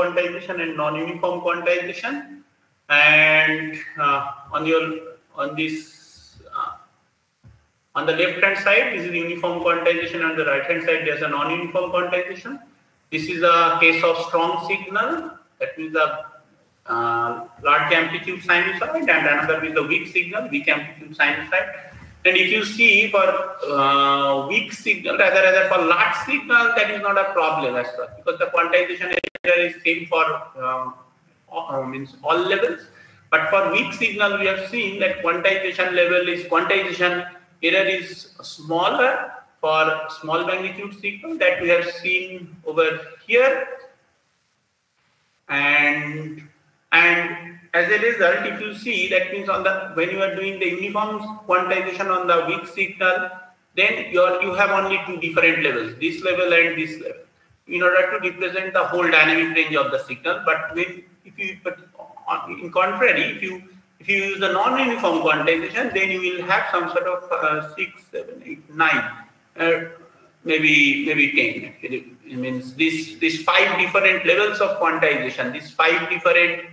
quantization and non-uniform quantization. And uh, on your on this uh, on the left hand side, this is uniform quantization. On the right hand side, there's a non-uniform quantization. This is a case of strong signal. That means the uh, large amplitude sinusoid, and another is the weak signal, weak amplitude sinusoid. And if you see for uh, weak signal, rather rather for large signal, that is not a problem as well because the quantization is same for um, all, means all levels. But for weak signal, we have seen that quantization level is quantization error is smaller for small magnitude signal that we have seen over here. And and as a result, if you see, that means on the when you are doing the uniform quantization on the weak signal, then you are, you have only two different levels, this level and this level, in order to represent the whole dynamic range of the signal. But when if you but in contrary, if you if you use the non-uniform quantization, then you will have some sort of uh, six, seven, eight, nine, uh, maybe maybe ten. It means this this five different levels of quantization, these five different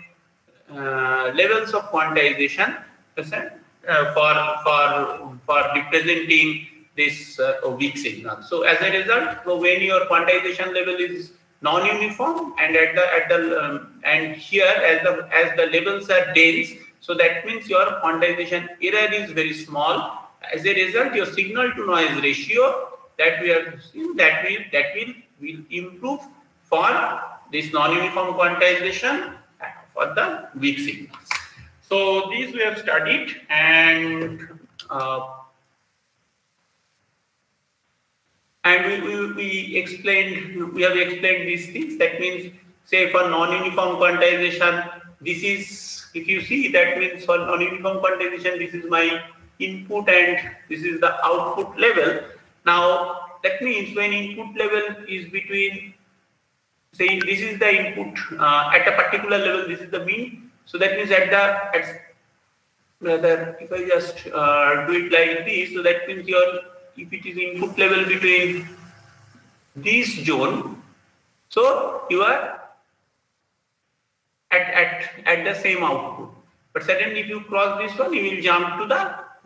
uh, levels of quantization uh, for for for representing this uh, weak signal. So as a result, so when your quantization level is non-uniform and at the at the um, and here as the as the levels are dense, so that means your quantization error is very small. As a result, your signal to noise ratio that we have seen that will that will will improve for this non-uniform quantization for the weak signals. So these we have studied and uh, and we, we, we, explained we have explained these things. That means say for non-uniform quantization, this is if you see that means for non-uniform quantization, this is my input and this is the output level. Now that means when input level is between say this is the input uh, at a particular level this is the mean so that means at the at rather if i just uh, do it like this so that means your if it is input level between this zone so you are at at at the same output but suddenly if you cross this one you will jump to the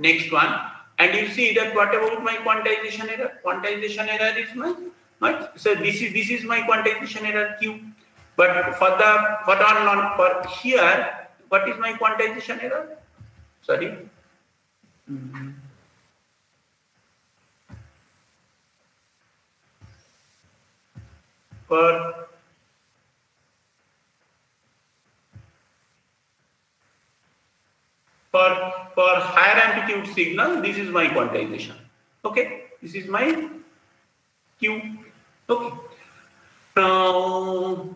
next one and you see that what about my quantization error quantization error is my Right? So this is this is my quantization error Q. But for the for on non for here, what is my quantization error? Sorry. Mm -hmm. For for for higher amplitude signal, this is my quantization. Okay, this is my Q. Okay. Now,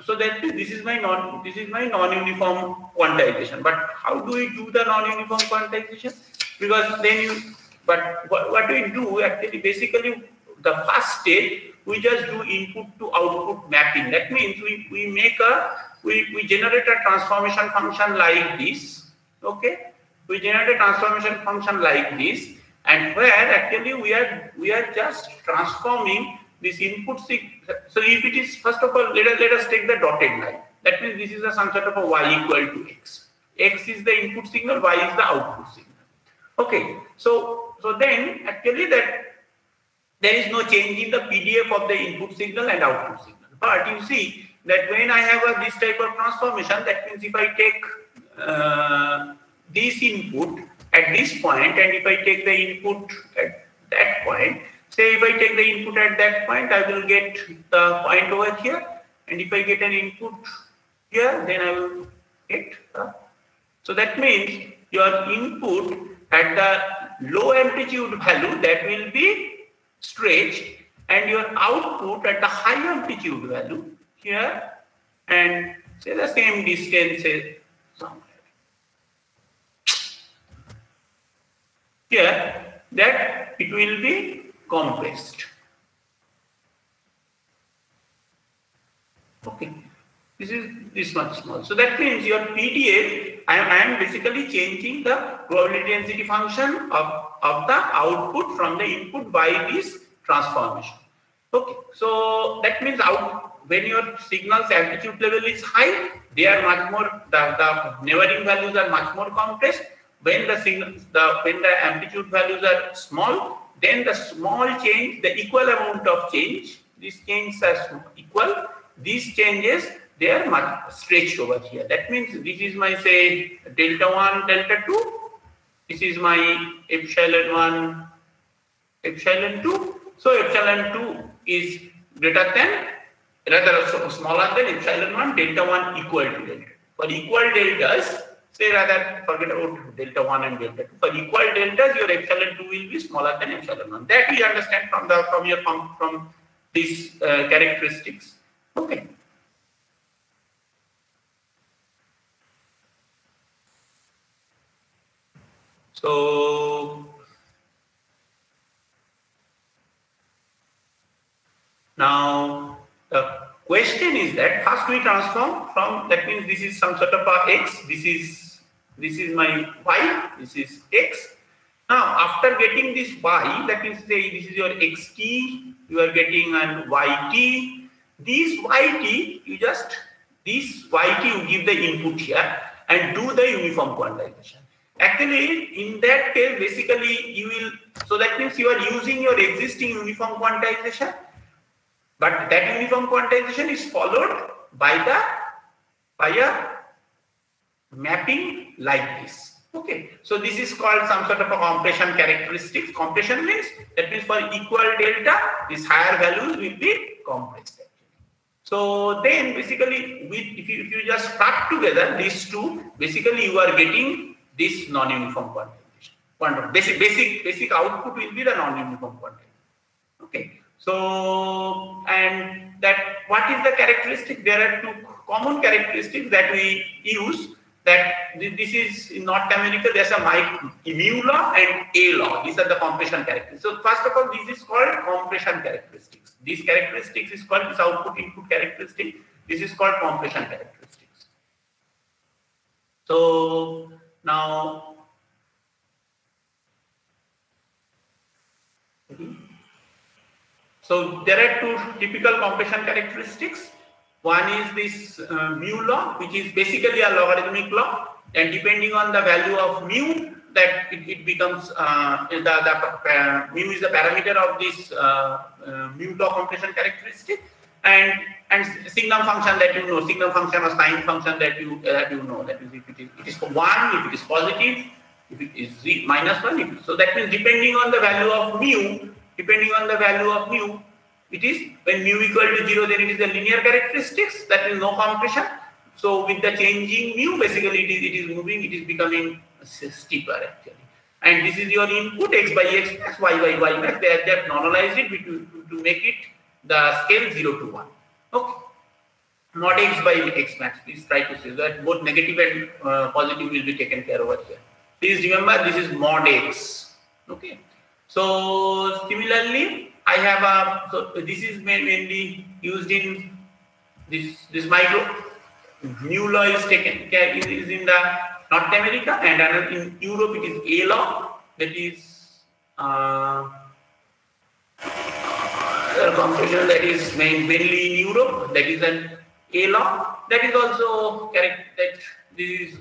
so that this is my non this is my non-uniform quantization. But how do we do the non-uniform quantization? Because then you but what, what do we do actually basically the first stage we just do input to output mapping. That means we, we make a we, we generate a transformation function like this. Okay. We generate a transformation function like this and where actually we are we are just transforming this input so if it is first of all let us, let us take the dotted line that means this is a some sort of a y equal to x x is the input signal y is the output signal okay so so then actually that there is no change in the pdf of the input signal and output signal. But you see that when i have a, this type of transformation that means if i take uh, this input at this point and if I take the input at that point, say if I take the input at that point, I will get the point over here. And if I get an input here, then I will get the, so that means your input at the low amplitude value that will be stretched and your output at the high amplitude value here and say the same distance here that it will be compressed. Okay, this is this much small. So that means your PDF, I am, I am basically changing the probability density function of, of the output from the input by this transformation. Okay, so that means out when your signal's amplitude level is high, they are much more, the, the neighboring values are much more compressed. When the signal, the when the amplitude values are small, then the small change, the equal amount of change, these changes are equal. These changes, they are much stretched over here. That means this is my say delta 1, delta 2. This is my epsilon 1, epsilon 2. So epsilon 2 is greater than, rather smaller than epsilon 1, delta 1 equal to delta. For equal deltas, say rather forget about delta 1 and delta 2. For equal deltas, your epsilon 2 will be smaller than epsilon 1. That we understand from the from your from, from these uh, characteristics. Okay. So now the question is that first we transform from that means this is some sort of a x, this is this is my y, this is x. Now after getting this y, that means say this is your xt, you are getting an yt. This yt, you just this yt you give the input here and do the uniform quantization. Actually, in that case, basically you will, so that means you are using your existing uniform quantization, but that uniform quantization is followed by the, by a mapping like this. Okay, so this is called some sort of a compression characteristics. Compression means that means for equal delta, these higher values will be compressed. So then basically, with, if, you, if you just start together these two, basically you are getting this non-uniform quantization. Quantum. Basic, basic, basic output will be the non-uniform quantization. Okay. So, and that what is the characteristic? There are two common characteristics that we use. That this is in North America. There's a mu law and a law. These are the compression characteristics. So first of all, this is called compression characteristics. These characteristics is called this output input characteristic. This is called compression characteristics. So now, so there are two typical compression characteristics. One is this uh, mu law, which is basically a logarithmic law, and depending on the value of mu, that it, it becomes uh, the, the uh, mu is the parameter of this uh, uh, mu law compression characteristic, and and signum function that you know, signum function or sign function that you uh, that you know. That is, if it is it is one, if it is positive, if it is z minus one. If, so that means depending on the value of mu, depending on the value of mu, it is when mu equal to zero, then it is the linear characteristics. That is no compression. So with the changing mu, basically it is it is moving, it is becoming steeper actually. And this is your input x by x max, y by y max. They have normalized it to, to make it the scale 0 to 1. Okay. Mod x by x max. Please try to say that both negative and uh, positive will be taken care over here. Please remember this is mod x. Okay. So similarly, I have a so this is mainly used in this this micro. mu law is taken care is in the North America and in Europe it is A law that is uh, compression that is mainly in Europe, that is an A law, that is also correct, that this is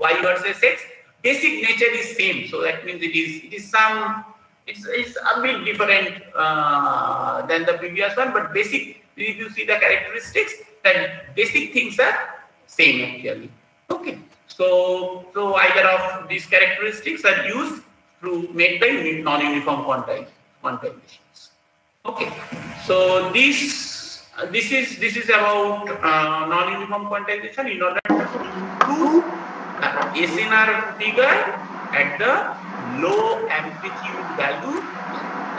Y versus X. Basic nature is same, so that means it is it is some it's it's a bit different uh, than the previous one, but basic if you see the characteristics, then basic things are same actually. Okay, so so either of these characteristics are used to make the non-uniform quantizations. Okay, so this this is this is about uh, non-uniform quantization in order to improve the SNR figure at the low amplitude value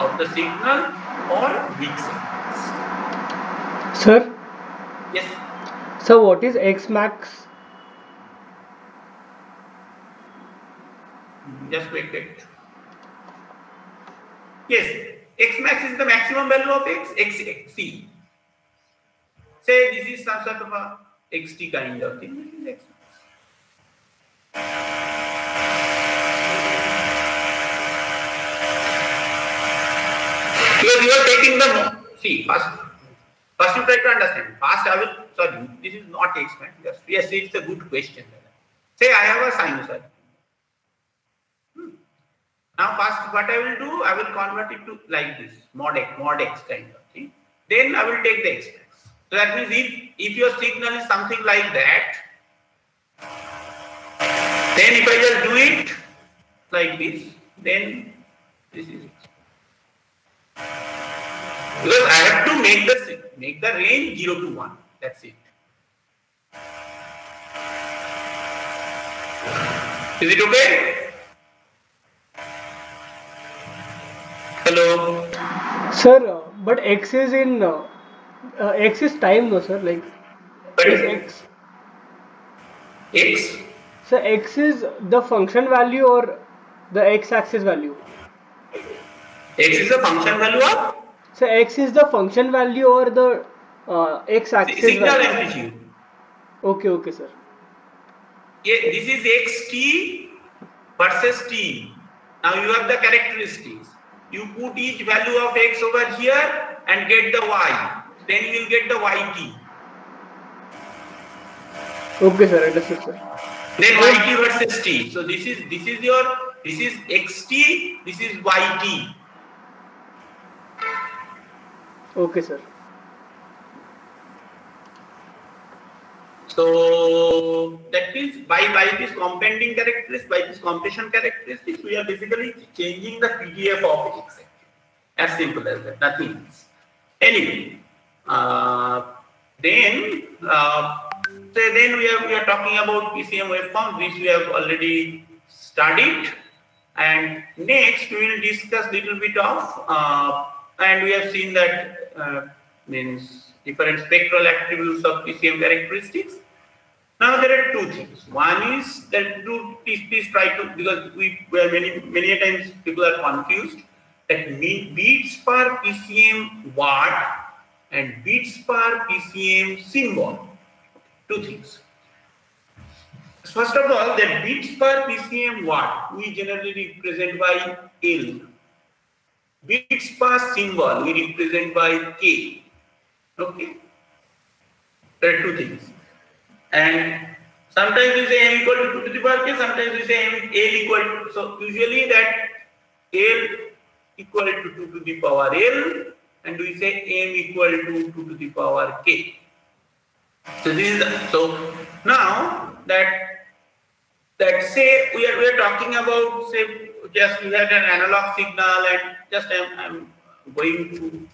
of the signal or weak signals. Sir? Yes. So what is X max? Just wait, wait. Yes, x max is the maximum value of x, x. Say this is some sort of a xt kind of thing. X Because you are taking the see first First, you try to understand. First, I will. Sorry, this is not X max. Yes, yes, it's a good question. Say I have a sinusoid. Now, first, what I will do, I will convert it to like this mod x, mod x kind of thing. Then I will take the x max. So that means if if your signal is something like that, then if I just do it like this, then this is it. Because I have to make the make the range 0 to 1. That's it. Is it okay? Hello. Sir, uh, but x is in uh, uh, x is time, no, sir. Like What is x. X. So x is the function value or the x-axis value. X is a function value of So x is the function value or the uh, x-axis signal value. amplitude. Okay, okay, sir. Yeah, this is xt versus t. Now you have the characteristics. You put each value of x over here and get the y. Then you will get the yt. Okay, sir. Understood, sir. Then yt versus t. So this is this is your this is xt. This is yt. Okay, sir. So means by by this companding characteristics, by this compression characteristics, we are basically changing the PDF of x. As simple as that, nothing else. Anyway, uh, then uh, so then we are we are talking about PCM waveform, which we have already studied, and next we will discuss little bit of uh, and we have seen that uh, means different spectral attributes of PCM characteristics. Now there are two things. One is that do please, please try to because we where many many times people are confused that beats per PCM word and beats per PCM symbol. Two things. First of all, that beats per PCM word we generally represent by L. Beats per symbol we represent by K. Okay. There are two things. And sometimes we say m equal to 2 to the power k, sometimes we say m, l equal to, so usually that l equal to 2 to the power l and we say m equal to 2 to the power k. So this is the, so now that that say we are we are talking about say just we had an analog signal and just I'm, I'm going to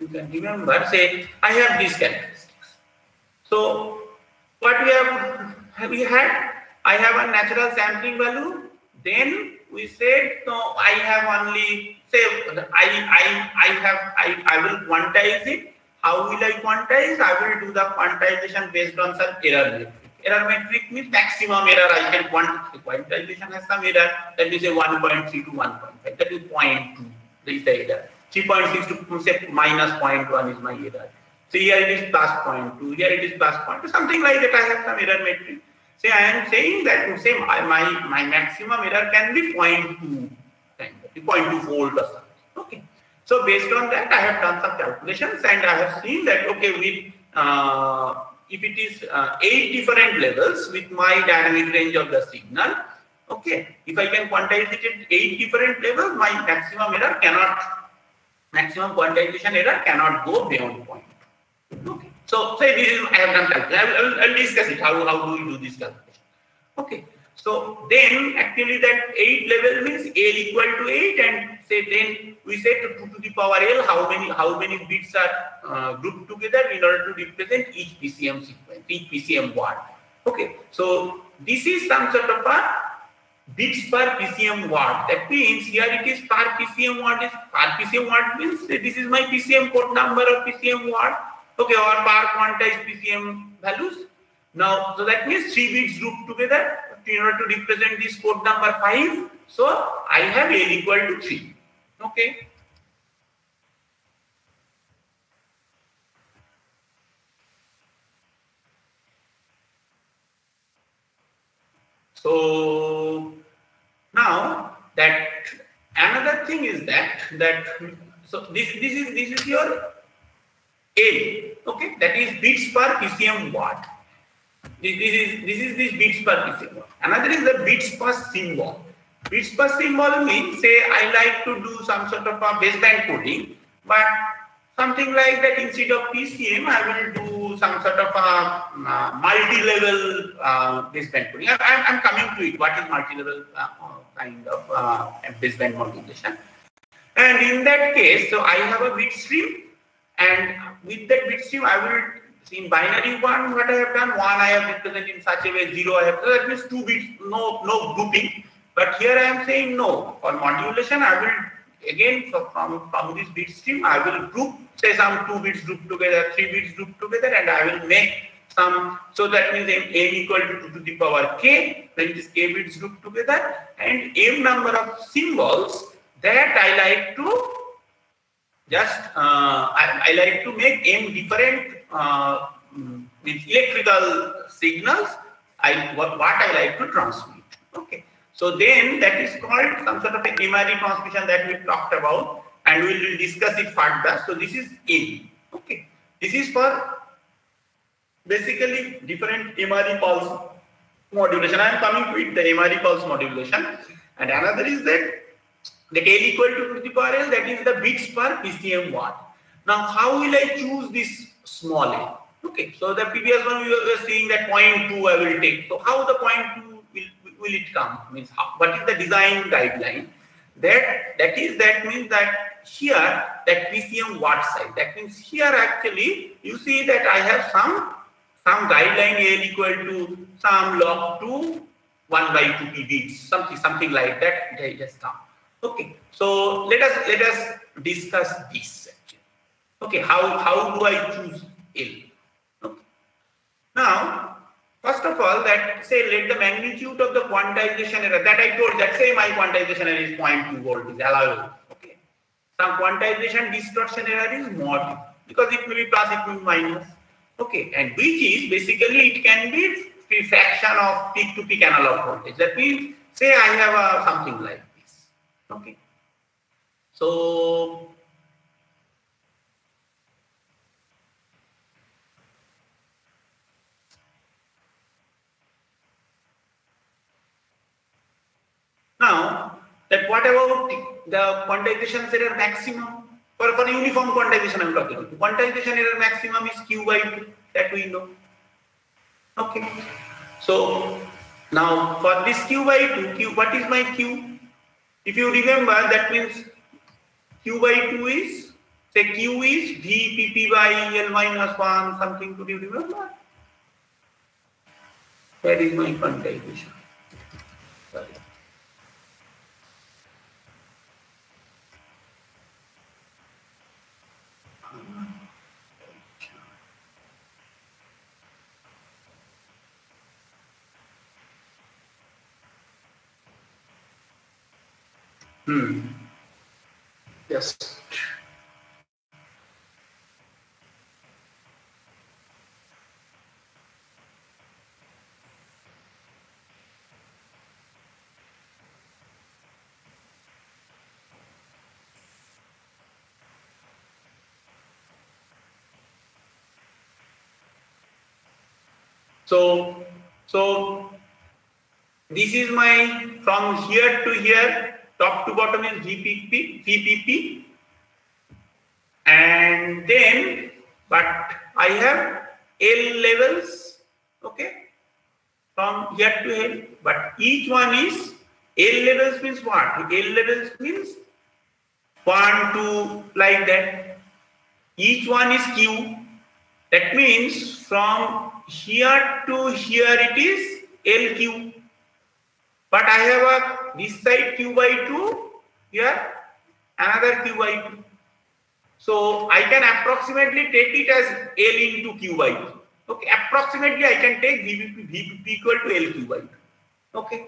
you can remember say I have this characteristics. So what we have we had? I have a natural sampling value. Then we said no, I have only say I I I have I, I will quantize it. How will I quantize? I will do the quantization based on some error metric. Error metric means maximum error I can quantify. Quantization has some error. That is a 1.3 to 1.5. That is 0.2. That is the error. 3.6 to say minus 0.1 is my error. So here it is plus 0.2, here it is plus 0.2, something like that. I have some error metric. Say I am saying that say my, my, my maximum error can be 0.2 kind 0.2 volt or something. Okay. So based on that, I have done some calculations and I have seen that okay, with uh, if it is uh, eight different levels with my dynamic range of the signal, okay, if I can quantize it at eight different levels, my maximum error cannot maximum quantization error cannot go beyond point. Okay. So say this is I have done calculation. I will, I will, discuss it. How, how do we do this calculation? Okay. So then actually that 8 level means L equal to 8 and say then we say to 2 to the power L how many how many bits are uh, grouped together in order to represent each PCM sequence, each PCM word. Okay. So this is some sort of a bits per PCM word. That means here it is per PCM word is per PCM word means this is my PCM code number of PCM word. Okay, or per quantized PCM values. Now, so that means three bits grouped together in order to represent this code number five. So I have L equal to three. Okay. So now that another thing is that that so this this is this is your L. Okay, that is bits per PCM word. This, this is this is this bits per PCM word. Another is the bits per symbol. Bits per symbol means say I like to do some sort of a baseband coding, but something like that instead of PCM, I will do some sort of a uh, multi-level uh, baseband coding. I, am coming to it. What is multi-level uh, kind of uh, baseband modulation? And in that case, so I have a bit stream, and with that bit stream, I will in binary one what I have done one I have represented in such a way zero I have so that means two bits no no grouping. But here I am saying no for modulation I will again so from from this bit stream I will group say some two bits group together three bits group together and I will make some so that means m, m equal to 2 to the power k then this k bits group together and m number of symbols that I like to just uh, I, I, like to make m different uh, with electrical signals I what, what I like to transmit okay so then that is called some sort of a M-ary transmission that we talked about and we will discuss it further. So this is in. Okay. This is for basically different M-ary pulse modulation. I am coming to it, the M-ary pulse modulation. And another is that the L equal to the power L, that is the bits per PCM word. Now, how will I choose this small L? Okay, so the previous one we were seeing that 0.2 I will take. So how the 0.2 will will it come? Means how, what is the design guideline? That that is that means that here that PCM word size. That means here actually you see that I have some some guideline L equal to some log 2 1 by 2 p bits something something like that they just come. Okay, so let us let us discuss this. Actually. Okay, how how do I choose L? Okay. Now First of all, that say let the magnitude of the quantization error that I told that say my quantization error is 0.2 volt is allowable. Okay. Some quantization distortion error is mod because it may be plus, it may be minus. Okay, and which is basically it can be fraction of peak to peak analog voltage. That means say I have a something like. Okay. So Now, that what about the quantization error maximum? For, for uniform quantization, I'm talking about. Quantization error maximum is Q by 2, that we know. Okay. So, now for this Q by 2, Q, what is my Q? If you remember, that means Q by 2 is, say Q is VPP by L minus 1, something, you remember? Where is my quantization? Sorry. Hmm. Yes. So, so this is my from here to here top to bottom is VPP, VPP. And then, but I have L levels, okay, from here to L. But each one is, L levels means what? L levels means 1, 2, like that. Each one is Q. That means from here to here it is LQ. But I have a this side q by 2, here another q by 2. So I can approximately take it as L into q by 2. Okay, approximately I can take VPP, VPP equal to LQ by 2. Okay.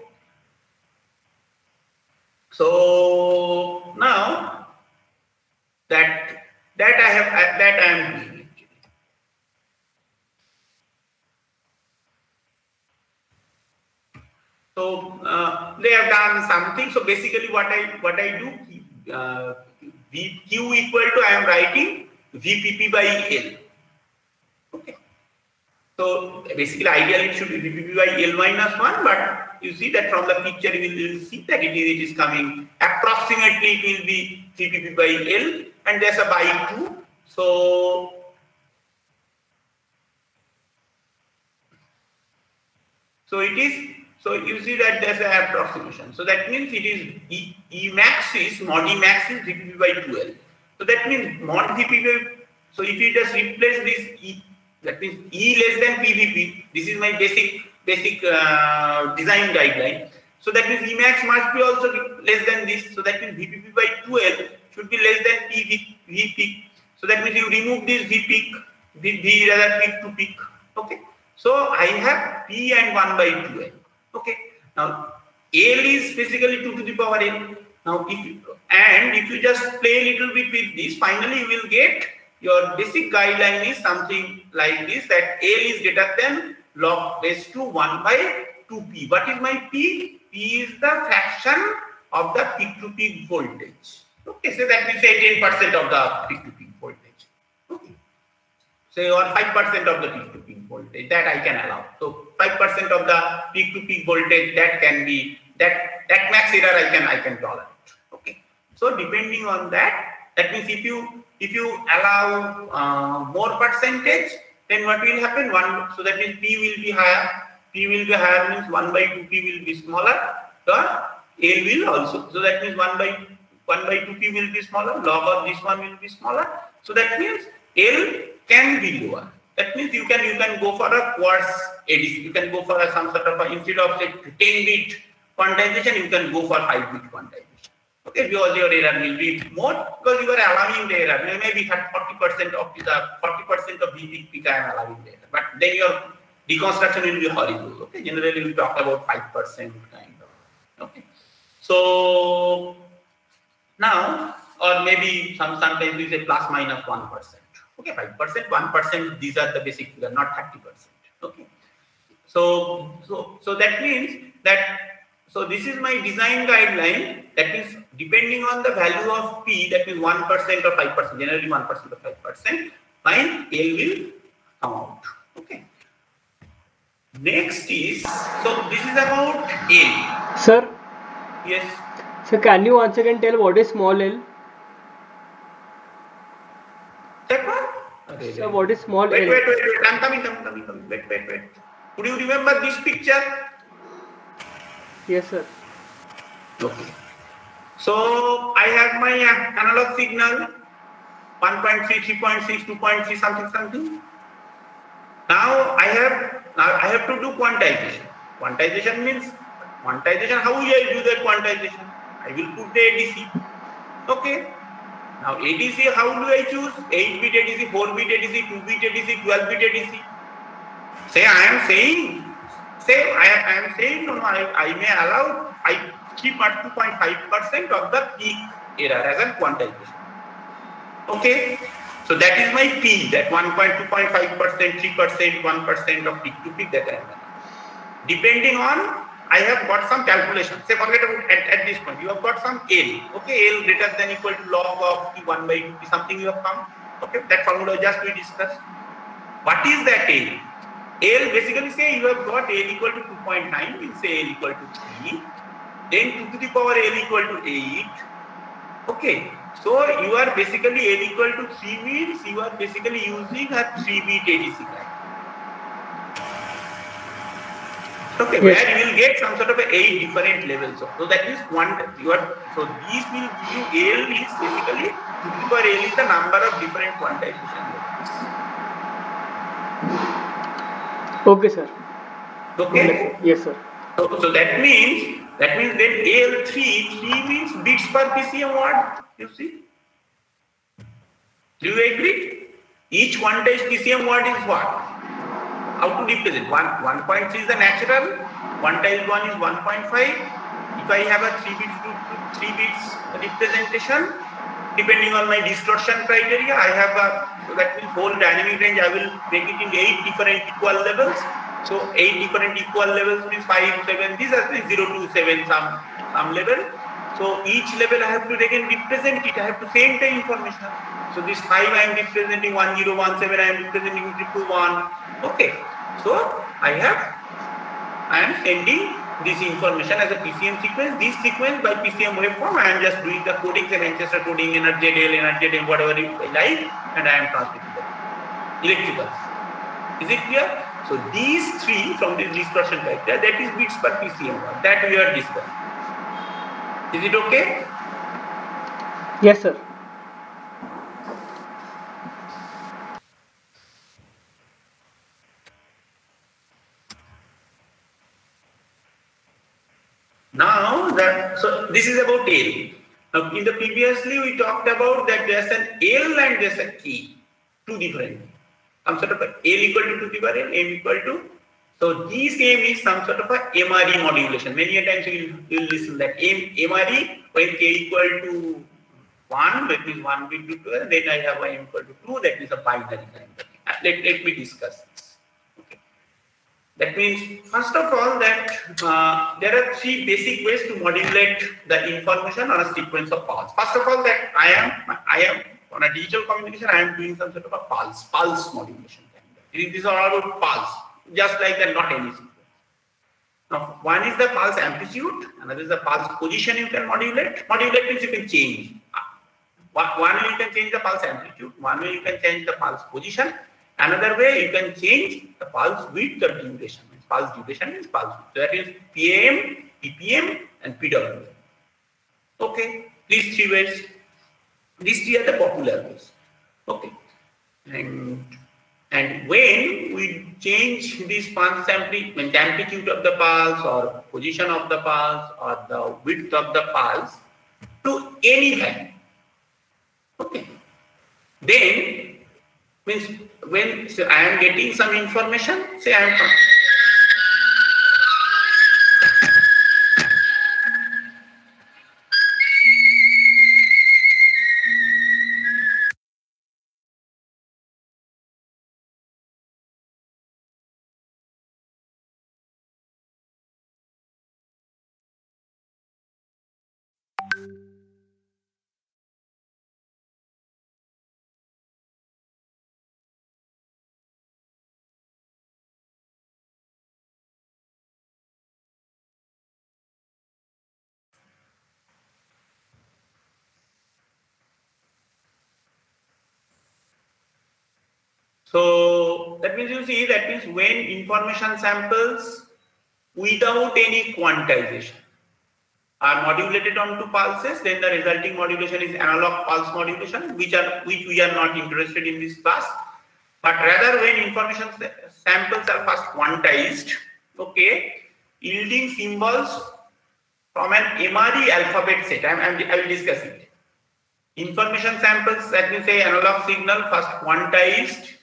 So now that that I have that I am doing. So uh, they have done something. So basically, what I what I do, uh, V q equal to I am writing VPP by L. Okay. So basically, ideally it should be VPP by L minus 1, but you see that from the picture you will, you will see that it is, it is coming approximately it will be VPP by L and there's a by 2. So So it is, so you see that there's an approximation. So that means it is E, e max is, mod E max is VPP by 12. So that means mod VPP, so if you just replace this E, that means E less than PVP, this is my basic, basic uh, design guideline. So that means Emax must be also less than this. So that means VPP by 12 should be less than PV, VP. So that means you remove this V peak, V, V rather peak to peak. Okay. So I have P and 1 by 2n. Okay. Now L is basically 2 to the power n. Now if you, and if you just play a little bit with this, finally you will get your basic guideline is something like this that L is greater than log base to 1 by 2p. What is my P? P is the fraction of the peak to peak voltage. Okay, so that means say 10% of the peak to peak. Say or 5% of the peak to peak voltage that I can allow. So 5% of the peak to peak voltage that can be that that max error I can I can tolerate. Okay. So depending on that, that means if you if you allow uh, more percentage, then what will happen? One so that means P will be higher. P will be higher means one by two P will be smaller. So L will also. So that means one by one by two P will be smaller. Log of this one will be smaller. So that means L can be lower. That means you can you can go for a quartz ADC. You can go for a, some sort of a, instead of say 10 bit quantization, you can go for 5 bit quantization. Okay, because your error will be more because you are allowing the error. Maybe 40% of the 40% of the peak I am allowing the error. But then your deconstruction will be horrible. Okay, generally we talk about 5% kind of. Okay. So now or maybe some sometimes we say plus minus 1. Okay, 5%, 1%, these are the basic figure, not 30%. Okay. So, so, so that means that, so this is my design guideline. That means depending on the value of P, that means 1% or 5%, generally 1% or 5%, fine, L will come out. Okay. Next is, so this is about L. Sir, Yes. so can you once again tell what is small l? That So what is small Wait, l? wait, wait, wait. I'm coming, coming, coming, coming. Wait, wait, wait. Would you remember this picture? Yes, sir. Okay. So I have my uh, analog signal 1.3, 3.6, 2.3, something, something. Now I have now I have to do quantization. Quantization means quantization. How will I do that quantization? I will put the ADC. Okay. Now ADC, how do I choose? 8-bit ADC, 4-bit ADC, 2-bit ADC, 12-bit ADC. Say I am saying, say I, I am saying no, I, I may allow I keep at 2.5% of the peak error as a quantization. Okay. So that is my P, that 1.2.5%, 3%, 1% of peak to peak that I am. Depending on I have got some calculation. Say forget about at, at this point. You have got some L. Okay, L greater than equal to log of P 1 by 2 something you have found. Okay, that formula just we discussed. What is that L? L basically say you have got L equal to 2.9 means say L equal to 3. Then 2 to the power L equal to 8. Okay, so you are basically L equal to 3 means you are basically using a 3 bit ADC Okay, Yes. where you will get some sort of a eight different levels of. So that is one. You are so these will give you L is basically power L is the number of different quantization levels. Okay, sir. Okay. Yes, sir. So, so that means that means then L three three means bits per PCM word. You see? Do you agree? Each one quantized PCM word is what? How to represent? One one point three is the natural. One times one is one point five. If I have a three bits to, to three bits representation, depending on my distortion criteria, I have a so that means whole dynamic range. I will make it in eight different equal levels. So eight different equal levels means five, seven. These are the zero to seven some some level. So each level I have to again represent it. I have to send the information. So this 5 I am representing 1017, I am representing 221. Okay. So I have, I am sending this information as a PCM sequence. This sequence by PCM waveform, I am just doing the coding, say Manchester coding, NRZL, NRZL, whatever you like, and I am transmitting them. Electricals. Is it clear? So these three from this dispersion factor, that is bits per PCM that we are discussing. Is it okay? Yes, sir. Now that so this is about L. Now in the previously we talked about that there's an L and there's a key, two different. I'm sort of L equal to 2 to the power N, M equal to. So this M is some sort of a M-ary modulation. Many times you will listen that M M-ary when K equal to 1, that means 1 will be 2, then I have M equal to 2, that is a binary kind of. Let, let me discuss this. Okay. That means, first of all, that uh, there are three basic ways to modulate the information on a sequence of pulse. First of all, that I am, I am on a digital communication, I am doing some sort of a pulse, pulse modulation. These are all about pulse, just like that, not any sequence. Now, one is the pulse amplitude, another is the pulse position you can modulate. Modulate means you can change. Uh, one way you can change the pulse amplitude, one way you can change the pulse position, another way you can change the pulse width or duration. Means pulse duration means pulse width. So that is PAM, PPM, and PWM. Okay, these three ways. These three are the popular ways. Okay, and and when we change this pulse amplitude, amplitude of the pulse or position of the pulse or the width of the pulse to any value, Okay. Then means when so I am getting some information, say I am So that means you see that means when information samples without any quantization are modulated onto pulses, then the resulting modulation is analog pulse modulation, which are which we are not interested in this class. But rather when information samples are first quantized, okay, yielding symbols from an M-ary alphabet set. I'm, I will discuss it. Information samples, let me say analog signal first quantized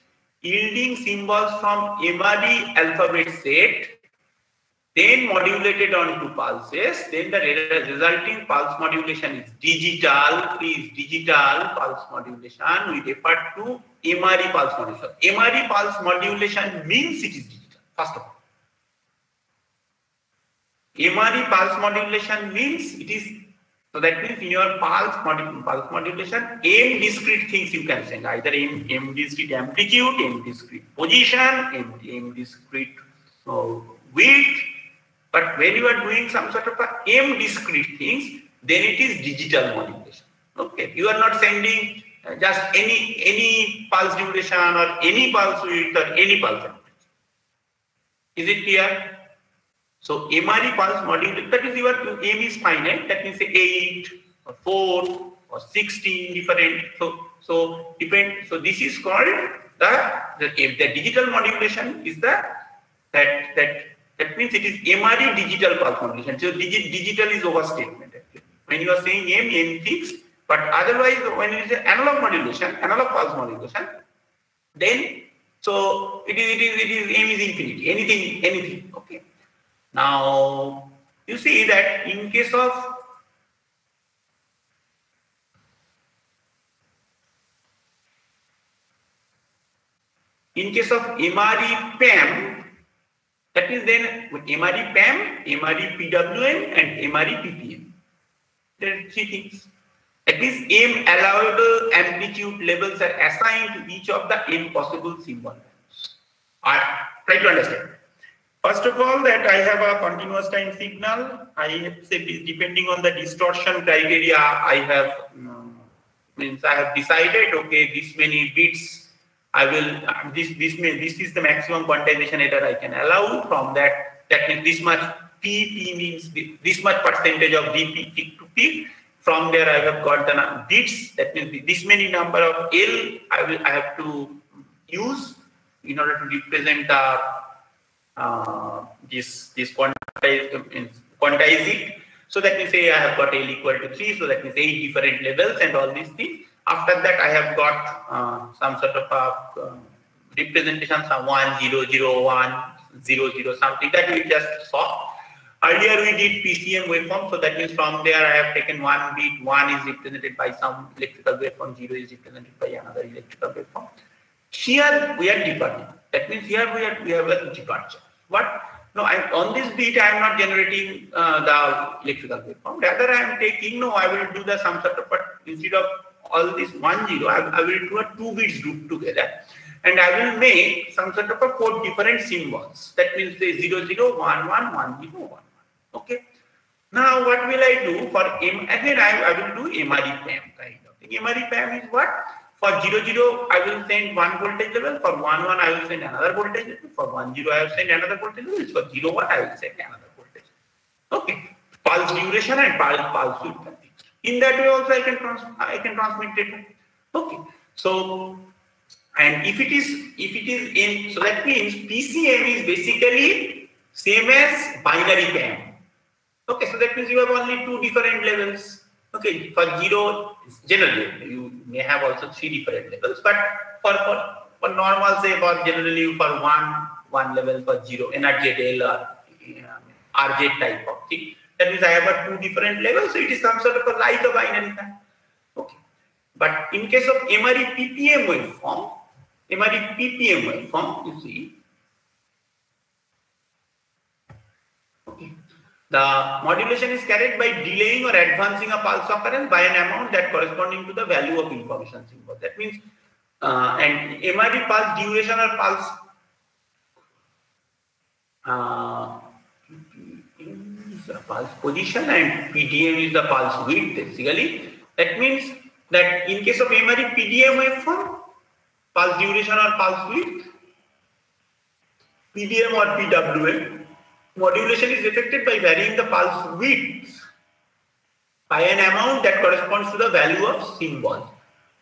yielding symbols from M-ary alphabet set, then modulated on onto pulses, then the resulting pulse modulation is digital, is digital pulse modulation. We refer to M-ary pulse modulation. M-ary pulse modulation means it is digital, first of all. M-ary pulse modulation means it is so that means in your pulse, pulse modulation, M discrete things you can send, either M, M discrete amplitude, M discrete position, M, M discrete uh, width. But when you are doing some sort of a M discrete things, then it is digital modulation. Okay, you are not sending uh, just any any pulse duration or any pulse width or any pulse amplitude. Is it clear? So M-ary pulse module, that is your M is finite, eh? that means 8 or 4 or 16 different. So so depend so this is called the the, the digital modulation is the that that that means it is M-ary digital pulse modulation. So digi, digital is overstatement. When you are saying M, M fixed, but otherwise when it is analog modulation, analog pulse modulation, then so it is it is it is M is infinity, anything, anything. Okay. Now, you see that in case of in case of M-ary PAM, that is then M-ary PAM, M-ary PWM and M-ary PPM. There are three things. That is, m allowable amplitude levels are assigned to each of the m possible symbol values. I try to understand. First of all, that I have a continuous time signal. I depending on the distortion criteria, I have um, means I have decided okay, this many bits I will this this may this is the maximum quantization error I can allow. From that, that means this much P P means this much percentage of VP peak to peak. From there, I have got the bits. That means this many number of L I will I have to use in order to represent the uh, this this quantize it. So that means say I have got L equal to three. So that means eight different levels and all these things. After that, I have got uh, some sort of a uh, representation, some one zero zero one zero zero something that we just saw. Earlier we did PCM waveform, so that means from there I have taken one bit, one is represented by some electrical waveform, zero is represented by another electrical waveform. Here we are departing. That means here we are we have a departure. What? No, I, on this bit I am not generating uh, the electrical waveform. Rather I am taking, no, I will do the some sort of, but instead of all this one zero, I, I will do a two bits group together and I will make some sort of a four different symbols. That means the 0, 0, 1, 1, 1, 0, 1, 1. Okay. Now what will I do for M? Again, I, I will do M-ary PAM kind of thing. M-ary PAM is what? For 0, 0, I will send one voltage level. For 1, 1, I will send another voltage level. For 1, 0, I will send another voltage level. For 0, 1, I will send another voltage. Okay. Pulse duration and pulse, pulse frequency. In that way also I can, trans I can transmit data. Okay. So, and if it is, if it is in, so that means PCM is basically same as binary PAM. Okay, so that means you have only two different levels. Okay, for zero, generally you may have also three different levels, but for, for, for normal, say for generally for one, one level for zero, NRZ or uh, RZ type of thing. That means I have a two different levels, so it is some sort of a like a binary thing. Okay. But in case of M-ary PPM waveform, M-ary PPM waveform, you see, okay. The modulation is carried by delaying or advancing a pulse occurrence by an amount that corresponding to the value of information symbol. That means, uh, and M-ary pulse duration or pulse uh, is the pulse position and PDM is the pulse width basically. That means that in case of M-ary PDM waveform, pulse duration or pulse width, PDM or PWM, modulation is affected by varying the pulse width by an amount that corresponds to the value of symbols.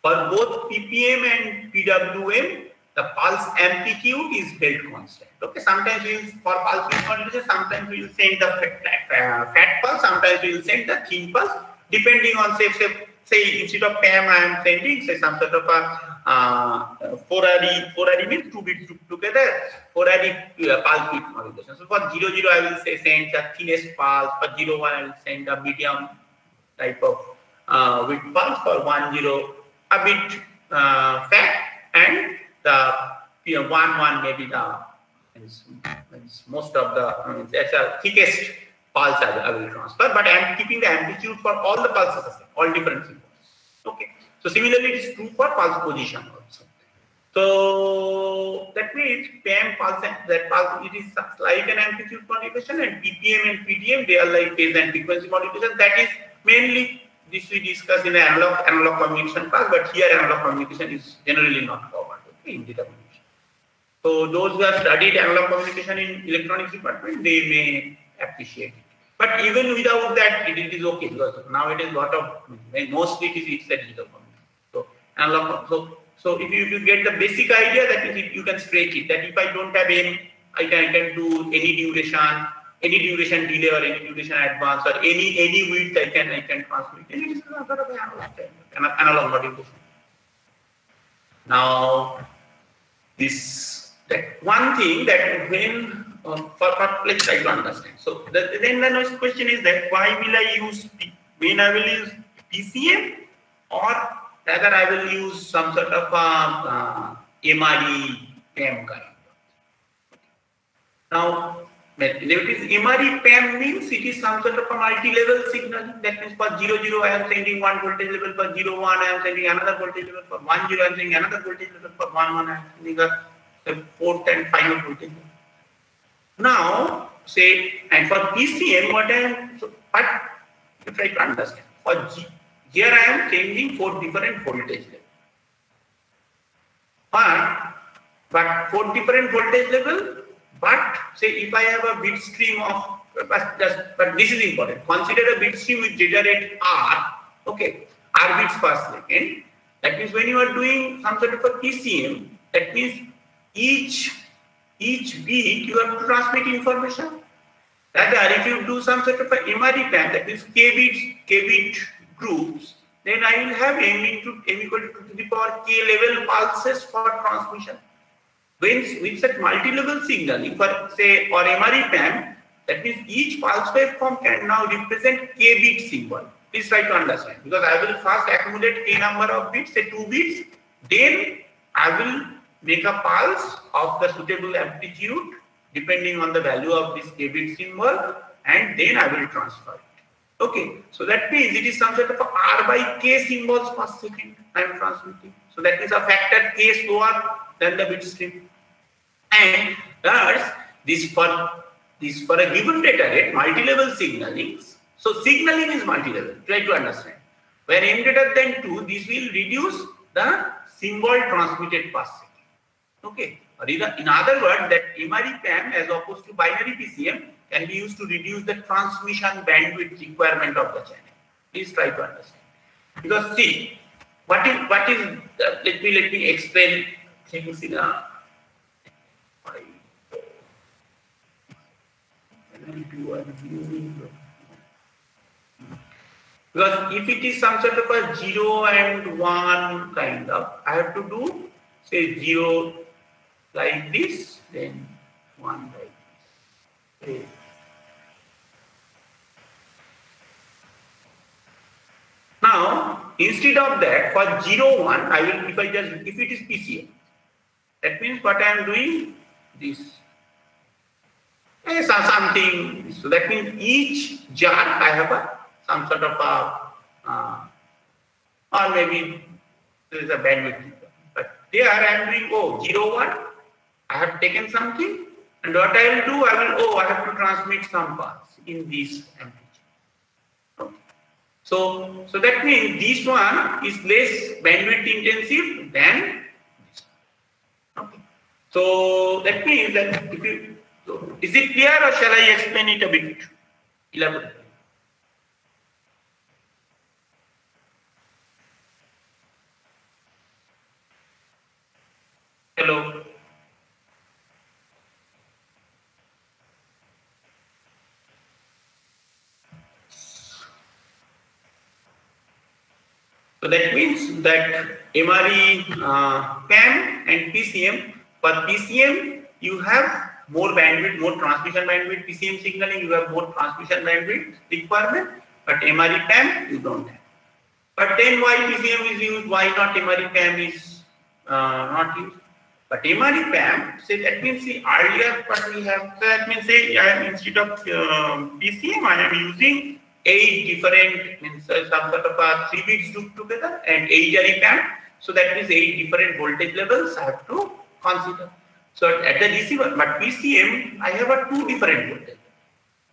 For both PPM and PWM, the pulse amplitude is held constant. Okay, sometimes we for pulse width modulation, sometimes we will send the fat, uh, fat pulse, sometimes we will send the thin pulse, depending on say, say, say instead of PAM, I am sending say some sort of a uh, 4 RE, 4 RE means two bits together, 4 RE uh, pulse width modulation. So for 0, 0, I will say send the thinnest pulse, for 0, 1, I will send a medium type of uh, width pulse, for 1, 0, a bit uh, fat, and the you know, 1, 1 maybe the most of the, I mean, the thickest pulse will, I will transfer, but I am keeping the amplitude for all the pulses, all different symbols. Okay. So similarly, it is true for pulse position also. So that means PM pulse and that pulse it is like an amplitude modulation and PPM and PDM they are like phase and frequency modulation. That is mainly this we discuss in analog analog communication class, but here analog communication is generally not covered okay, in data communication. So those who have studied analog communication in electronics department, they may appreciate it. But even without that, it, it is okay because now it is lot of mostly it is it's a digital communication. So analog so so if you, if you get the basic idea that is you can stretch it that if I don't have any I can, I can do any duration any duration delay or any duration advance or any any width I can I can transmit. And it is analog, analog modulation. Now this that one thing that when uh, for, for let's try to understand. So the, then the next question is that why will I use when I will use PCM or rather I will use some sort of a uh, MRE PAM kind. Now it is MRE PAM means it is some sort of a multi-level signaling. That means for 0, 0, I am sending one voltage level, for 0, 1, I am sending another voltage level, for 1, 0, I am sending another voltage level, for 1, 1, I am sending a, a fourth and final voltage level. Now, say, and for PCM, what I am, so, but if I understand, for G, here I am changing four different voltage levels. But, but four different voltage level but say if I have a bit stream of, but, just, but this is important. Consider a bit stream with data rate R, okay, R bits per second. That means when you are doing some sort of a PCM, that means each each bit you have to transmit information. Rather, if you do some sort of a M-ary plan, that means k bits, k bit groups, then I will have m into m equal to 2 to the power k level pulses for transmission. When with such multi-level signaling for say or M-ary PAM, that means each pulse waveform can now represent k bit symbol. Please try to understand because I will first accumulate k number of bits, say two bits, then I will make a pulse of the suitable amplitude depending on the value of this k bit symbol and then I will transfer it. Okay, so that means it is some sort of R by K symbols per second I am transmitting. So that is a factor K slower than the bit stream. And thus, this for this for a given data rate, multi-level signaling. So signaling is multi-level. Try to understand. When m greater than 2, this will reduce the symbol transmitted per second. Okay. Or in other words, that M-ary PAM as opposed to binary PCM can be used to reduce the transmission bandwidth requirement of the channel. Please try to understand. Because see, what is what is uh, let me let me explain things in a because if it is some sort of a 0 and 1 kind of, I have to do say 0 like this, then 1 like this. Okay. Now, instead of that, for 0, 1, I will, if I just, if it is PCA, that means what I am doing, this eh, something. So that means each jar I have a some sort of a, uh, or maybe there is a bandwidth. But there I am doing oh zero one. I have taken something, and what I will do, I will oh I have to transmit some parts in this amplitude. So so that means this one is less bandwidth intensive than this. So that means that if you so is it clear or shall I explain it a bit elaborate? Hello. So that means that M-ary, uh, PAM and PCM, for PCM you have more bandwidth, more transmission bandwidth, PCM signaling, you have more transmission bandwidth requirement, but M-ary PAM, you don't have. But then why PCM is used, why not M-ary PAM is uh, not used? But M-ary PAM, say that means the earlier part we have, that means say I am instead of uh, PCM, I am using eight different, means uh, some sort of a three bits grouped together and eight RE PAM. So that means eight different voltage levels I have to consider. So at the receiver, but PCM, I have a two different voltage.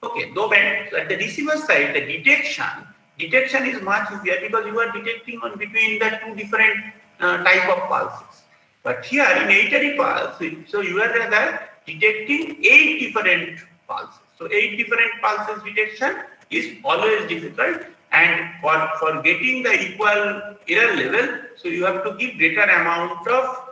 Okay, though when at the receiver side, the detection, detection is much easier because you are detecting on between the two different uh, type of pulses. But here in 8 pulse, so you are rather detecting eight different pulses. So eight different pulses detection is always difficult and for, for getting the equal error level, so you have to give greater amount of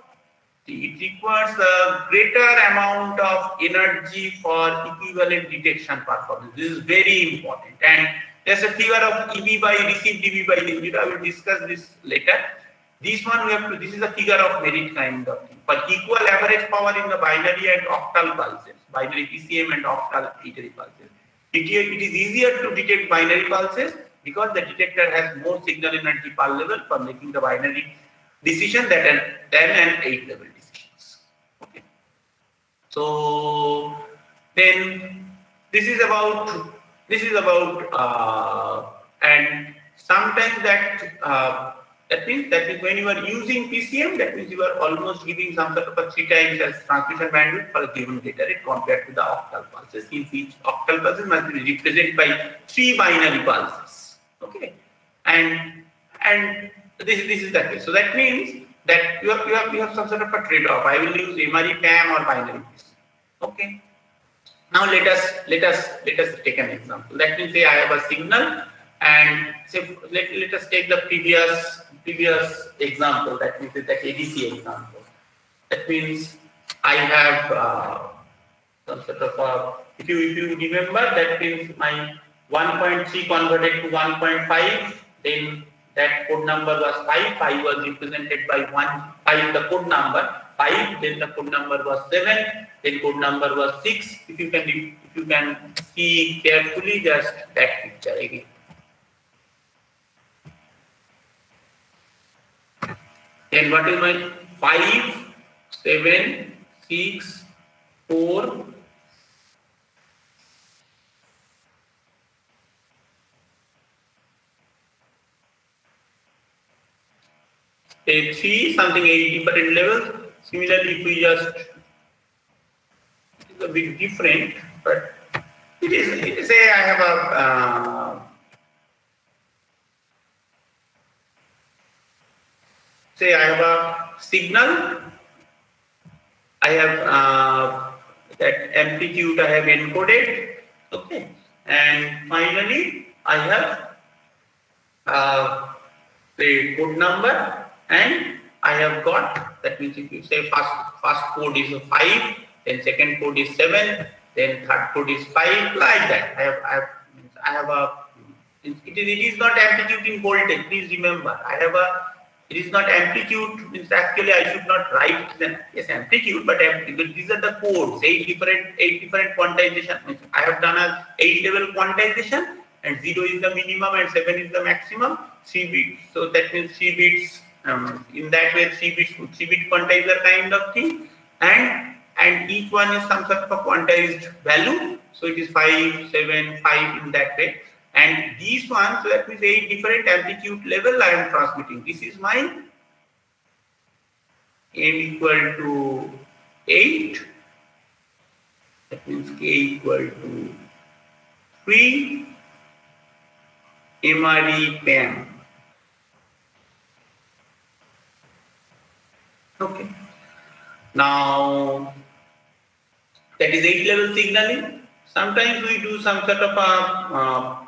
it requires a greater amount of energy for equivalent detection performance. This is very important. And there's a figure of EB by received EB by limit. I will discuss this later. This one we have to, this is a figure of merit kind of thing. For equal average power in the binary and octal pulses, binary PCM and octal iterative pulses. It, is easier to detect binary pulses because the detector has more signal energy per level for making the binary decision than, ten and 8 level. Decisions. So then this is about this is about uh, and sometimes that uh, that means that when you are using PCM, that means you are almost giving some sort of a three times as transmission bandwidth for a given data rate compared to the octal pulses. Since each octal pulses must be represented by three binary pulses. Okay, and and this this is that way. So that means that you have you have you have some sort of a trade-off. I will use M-ary PAM or binary. PCM. Okay. Now let us let us let us take an example. Let me say I have a signal and say let, let us take the previous previous example, that means the ADC example. That means I have uh, some sort of a, if you, if you remember, that means my 1.3 converted to 1.5, then that code number was 5, 5 was represented by 1, 5 the code number, 5, then the code number was 7, then code number was 6. If you can, if you can see carefully just that picture again. Then what is my 5, 7, 6, 4, a 3, something 8 different levels. Similarly, if we just, it's a bit different, but it is, say I have a, uh, say I have a signal, I have uh, that amplitude I have encoded, okay, and finally I have uh, the code number and I have got that means if you say first first code is five, then second code is seven, then third code is five, like that. I have I have I have a it is it is not amplitude in voltage. Please remember, I have a it is not amplitude means actually I should not write then yes amplitude but amplitude these are the codes. Eight different eight different quantization. Means I have done a eight level quantization and zero is the minimum and seven is the maximum. Three bits. So that means three bits um, in that way three bits three bit quantizer kind of thing. And and each one is some sort of a quantized value. So it is five seven five in that way and these ones, that means eight different amplitude level I am transmitting. This is my m equal to 8. That means k equal to 3 M-ary PAM. Okay. Now, that is 8 level signaling. Sometimes we do some sort of a uh,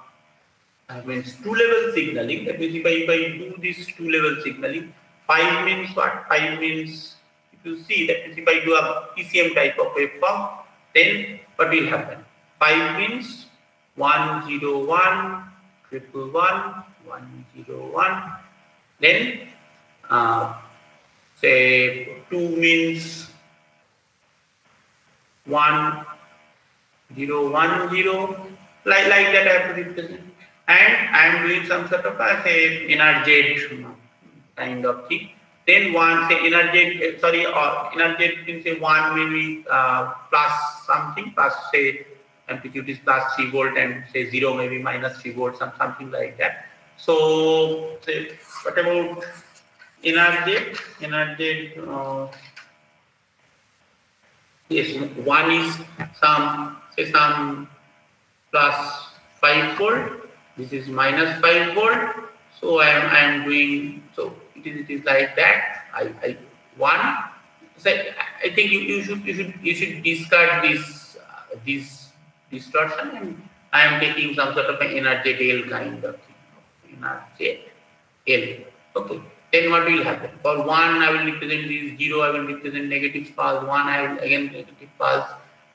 I means two level signaling. That means if I, if I do this two level signaling, five means what? Five means if you see that means if I do a PCM type of waveform, then what will happen? Five means one zero one triple one one zero one. Then uh, say two means one zero one zero like like that I have to represent and I am doing some sort of a say energetic kind of thing. Then one say energetic, sorry, or energetic thing say one maybe uh, plus something, plus say amplitude is plus 3 volt and say 0 maybe minus 3 volt, some, something like that. So say, what about energetic? Energetic, uh, yes, one is some, say some plus 5 volt this is minus 5 volt. So i am i am doing so it is it is like that. I i one so i think you, you should you should you should discard this uh, this distortion and i am taking some sort of an NRZ-L kind of thing energy L okay then what will happen? For one i will represent this zero i will represent negative pulse. One i will again negative pulse.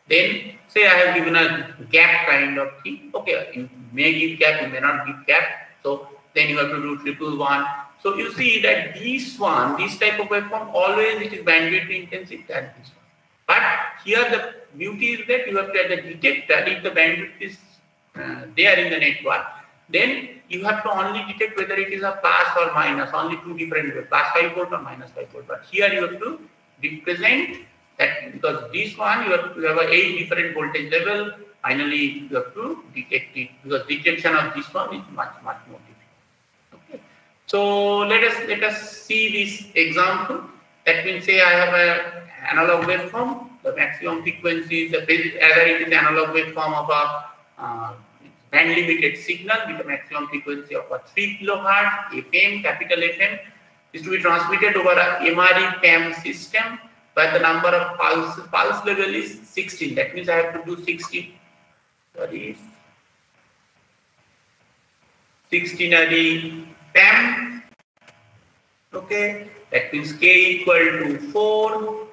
Then say I have given a gap kind of thing. Okay, you may give gap, you may not give gap. So then you have to do triple one. So you see that this one, this type of waveform, always it is bandwidth intensive than this one. But here the beauty is that you have to the detector, if the bandwidth is uh, there in the network, then you have to only detect whether it is a plus or minus, only two different waves, plus 5 volt or minus 5 volt. But here you have to represent that because this one you have, you have eight different voltage level. Finally, you have to detect it because detection of this one is much much more difficult. Okay. So let us let us see this example. That means say I have a analog waveform. The maximum frequency is a, either it is analog waveform of a uh, band limited signal with a maximum frequency of a 3 kilohertz FM, capital FM, is to be transmitted over a M-ary PAM system where the number of pulse pulse level is 16. That means I have to do 16. Sorry. 16 the PAM. Okay, that means K equal to 4.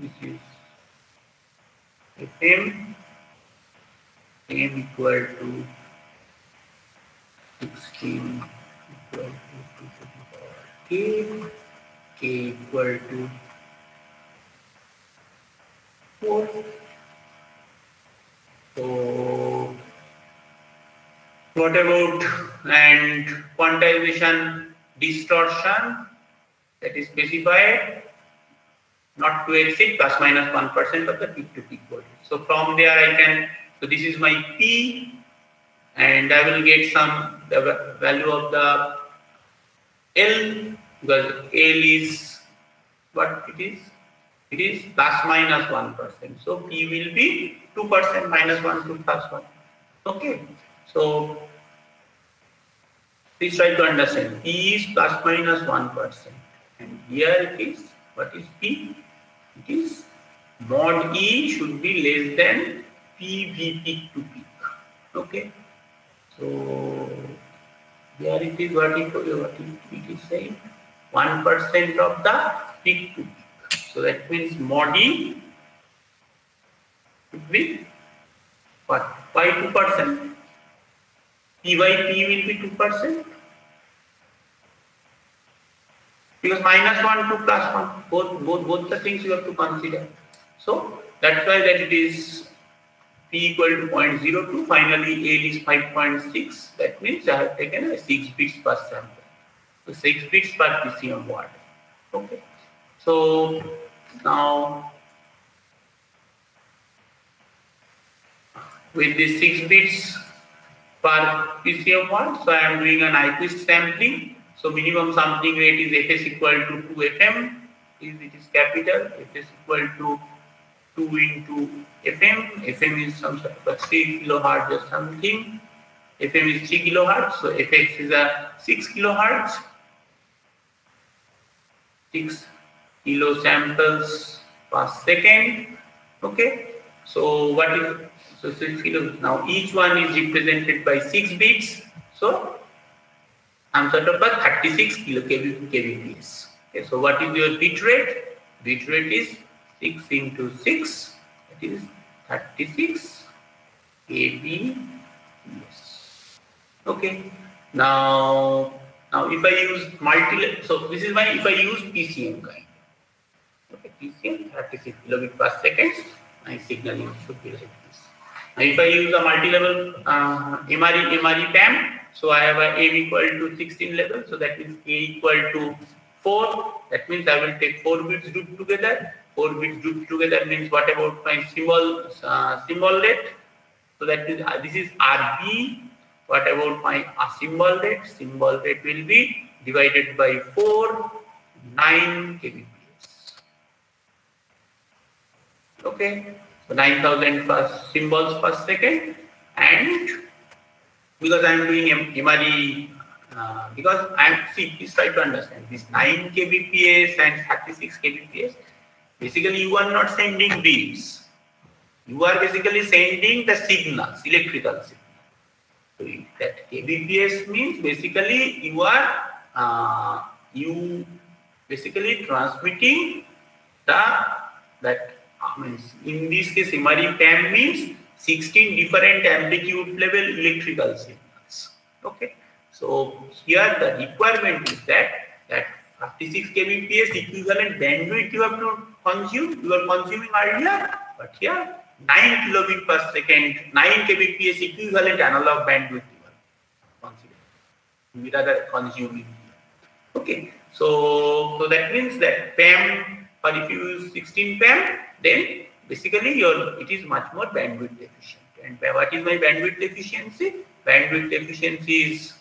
This is m m equal to 16 equal to 2 to the power k k equal to 4 so what about and quantization distortion that is specified not to exceed plus minus 1% of the peak to peak voltage. So from there I can, so this is my P and I will get some the value of the L because L is what it is? It is plus minus 1. So P will be 2% minus 1 to plus 1. Okay. So please try to understand. P is plus minus 1. And here it is, what is P? It is mod E should be less than PV peak to peak. Okay. So there it is what it, what it is saying 1% of the peak to peak. So that means mod E should be what? Why 2%? P by P will be 2%. Because minus 1 to plus 1 both both both the things you have to consider. So that's why that it is p equal to 0.02 finally l is 5.6 that means i have taken a 6 bits per sample. So 6 bits per pcm word. Okay. So now with this 6 bits per pcm word so i am doing an Nyquist sampling so minimum sampling rate is Fs equal to 2 Fm, is it is capital, Fs equal to 2 into Fm, Fm is some sort of 3 kilohertz or something, Fm is 3 kilohertz, so Fx is a 6 kilohertz, 6 kilo samples per second, okay. So what is, so 6 kilo, now each one is represented by 6 bits, so I'm of a 36 kilo kbps. Okay, so what is your bit rate? Bit rate is 6 into 6, that is 36 kbps. Okay, now now if I use multi, so this is my if I use PCM kind. Okay, PCM 36 kilobit per second, my signal should be like this. Now if I use a multi-level uh, M-ary M-ary so I have a m equal to 16 level. So that means A equal to 4. That means I will take 4 bits grouped together. 4 bits grouped together means what about my symbol uh, symbol rate? So that means uh, this is RB. What about my uh, symbol rate? Symbol rate will be divided by 4, 9 kbps. Okay. So 9000 per symbols per second and because I am doing M-ary, uh, because I am, see, please try to understand this 9 kbps and 36 kbps. Basically, you are not sending beams. You are basically sending the signals, electrical signals. So that kbps means basically you are uh, you basically transmitting the that uh, means in this case M-ary PAM means 16 different amplitude level electrical signals. Okay. So here the requirement is that that 36 kbps equivalent bandwidth you have to consume. You are consuming earlier, but here 9 kilobit per second, 9 kbps equivalent analog bandwidth you are. Rather consuming. Okay, so so that means that PAM, or if you use 16 PAM, then basically your it is much more bandwidth efficient. And what is my bandwidth efficiency? Bandwidth efficiency is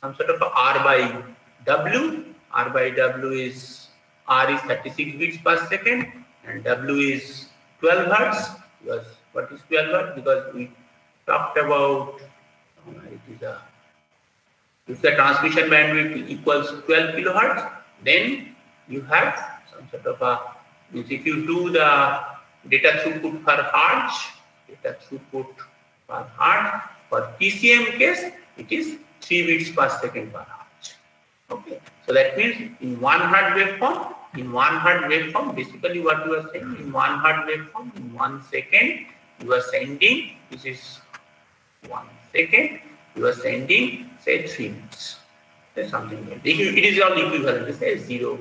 some sort of R by W. R by W is R is 36 bits per second and W is 12 hertz. Because what is 12 hertz? Because we talked about uh, it is a if the transmission bandwidth equals 12 kilohertz, then you have some sort of a means if you do the data throughput per hertz, data throughput per hertz for PCM case, it is 3 bits per second per hertz. Okay, so that means in 1 hertz waveform, in 1 hertz waveform, basically what you are saying, in 1 hertz waveform, in 1 second, you are sending, this is 1 second, you are sending, say, 3 bits. That's something like It is all equivalent, say 0.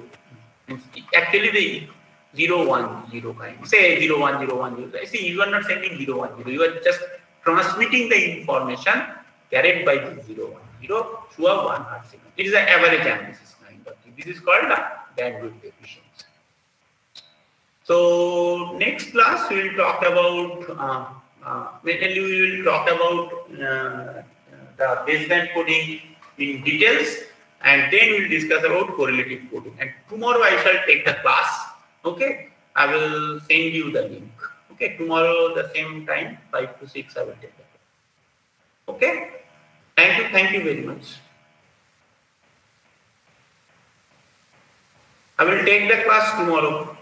Actually, the 0, 1, 0 kind. Say 0, 1, 0, 1, 0. See, you are not sending 0, 1, 0. You are just transmitting the information carried by the 0, 1, 0 through a 1 hertz signal. It is an average analysis kind of thing. This is called the bandwidth efficiency. So next class we will talk about, uh, uh, we will talk about uh, the baseband coding in details and then we will discuss about correlative coding. And tomorrow I shall take the class Okay, I will send you the link. Okay, tomorrow the same time, 5 to 6, I will take it. Okay, thank you, thank you very much. I will take the class tomorrow.